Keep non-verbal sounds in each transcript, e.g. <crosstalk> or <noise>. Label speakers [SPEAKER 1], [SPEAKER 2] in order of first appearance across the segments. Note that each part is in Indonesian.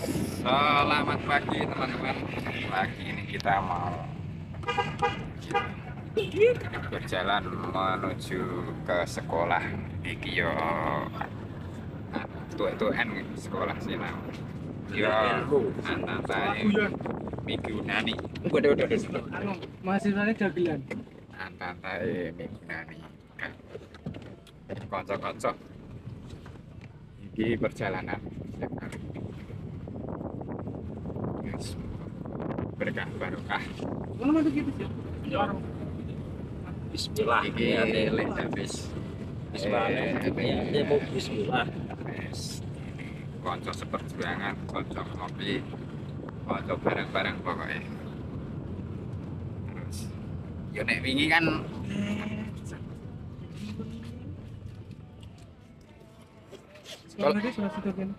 [SPEAKER 1] Selamat pagi teman-teman. Pagi ini kita mau berjalan menuju ke sekolah iki yo tuh itu N sekolah sih nah. Yo antatai Migunani. Waduh waduh waduh.
[SPEAKER 2] anu mahasiswanya dagelan
[SPEAKER 1] Antatai Migunani. Kocok-kocok. Ini perjalanan Berkah barokah.
[SPEAKER 2] mana masuk gitu sih warung
[SPEAKER 3] Bismillah.
[SPEAKER 1] Iki
[SPEAKER 3] Ya, Teh.
[SPEAKER 1] lek habis
[SPEAKER 3] Bismillah. Ya, mau Bismillah.
[SPEAKER 1] Wes. Konco seperjuangan, konco ngopi, konco bareng-bareng pokoknya. Terus, yo nek wingi kan
[SPEAKER 2] sekolah tadi sudah sudah kan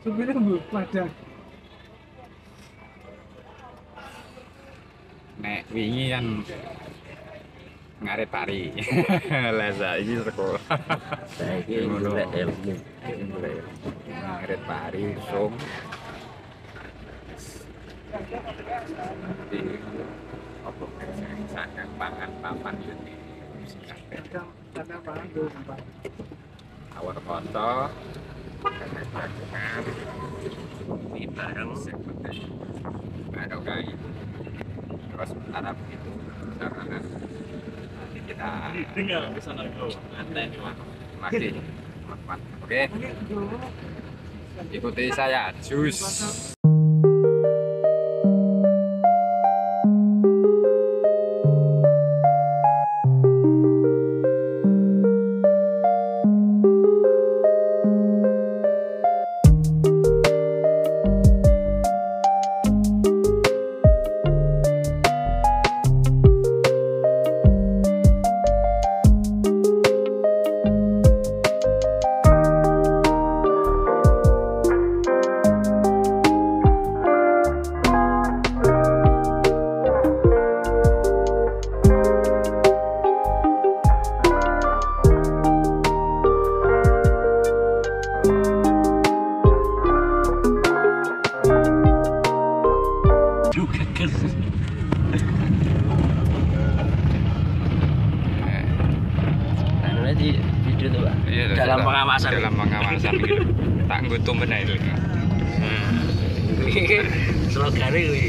[SPEAKER 2] supirnya bu wadah
[SPEAKER 1] nek wingi kan ngaret tari. <laughs> Lah saiki sekolah.
[SPEAKER 3] Saiki golek ilmu.
[SPEAKER 1] Ngaret tari, sung. Di apa sangat pangan papan ini.
[SPEAKER 2] dulu tempat
[SPEAKER 1] awal foto
[SPEAKER 3] Ini bareng.
[SPEAKER 1] baru kain terus sementara begitu. Karena nanti kita
[SPEAKER 3] Tinggal di sana. Kau. Anten.
[SPEAKER 1] masih oke. Ikuti saya jus
[SPEAKER 3] Juga kan. Anu di video tuh, Pak.
[SPEAKER 1] Iya,
[SPEAKER 3] Dalam pengawasan.
[SPEAKER 1] dalam pengawasan gitu tak ngutu benar itu <laughs>
[SPEAKER 3] Slogannya kuwi.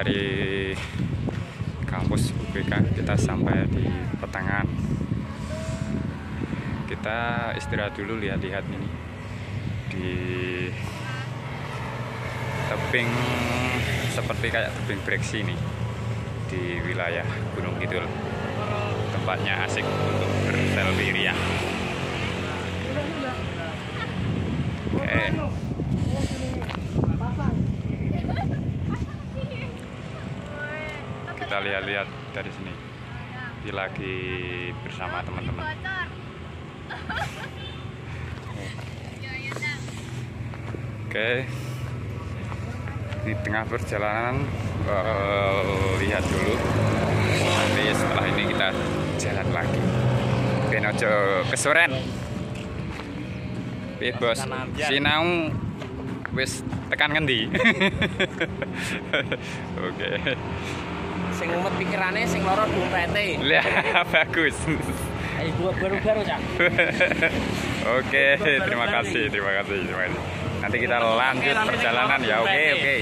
[SPEAKER 1] Dari kampus UBK kita sampai di pertengahan kita istirahat dulu lihat-lihat ini. Di tebing seperti kayak tebing breksi ini. Di wilayah Gunung Kidul. Tempatnya asik untuk berselfie ria oke kita lihat-lihat dari sini. Ini lagi bersama teman-teman. Oke. Di tengah perjalanan eh, lihat dulu. Nanti setelah ini kita jalan lagi. Benojo kesoren Piye bos? Sinau? Wis tekan ngendi? <laughs> Oke
[SPEAKER 3] Sing umet pikirane sing loro dompete.
[SPEAKER 1] Lah <laughs> bagus
[SPEAKER 3] Ayo gua baru-baru, Cak. <laughs>
[SPEAKER 1] Oke, terima kasih, terima kasih, terima kasih. Nanti kita lanjut perjalanan ya. Oke, oke.